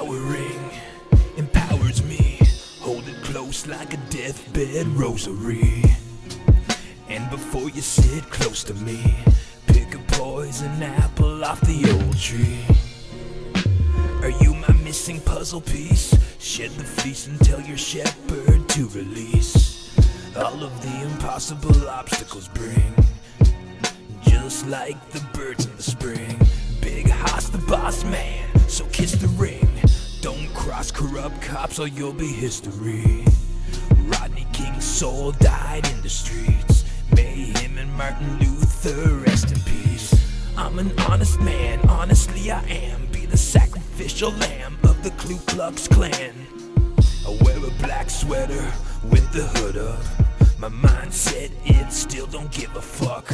Empowering empowers me. Hold it close like a deathbed rosary. And before you sit close to me, pick a poison apple off the old tree. Are you my missing puzzle piece? Shed the fleece and tell your shepherd to release all of the impossible obstacles bring. Just like the birds in the spring, big hoss the boss man. So kiss the corrupt cops or you'll be history. Rodney King's soul died in the streets. May him and Martin Luther rest in peace. I'm an honest man, honestly I am. Be the sacrificial lamb of the Ku Klux Klan. I wear a black sweater with the hood up. My mindset, it still don't give a fuck.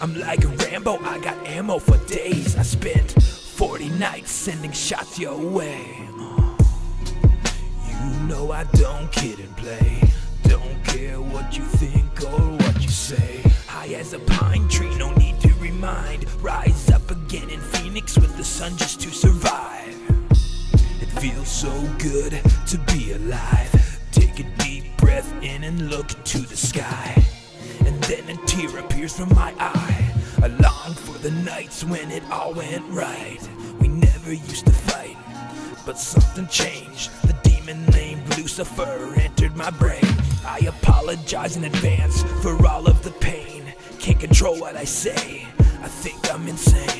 I'm like a Rambo, I got ammo for days. I spent 40 nights sending shots your way. Uh, know I don't kid and play. Don't care what you think or what you say. High as a pine tree, no need to remind. Rise up again in Phoenix with the sun just to survive. It feels so good to be alive. Take a deep breath in and look into the sky. And then a tear appears from my eye. I long for the nights when it all went right. We never used to fight, but something changed. The demon named Lucifer entered my brain. I apologize in advance for all of the pain. Can't control what I say. I think I'm insane.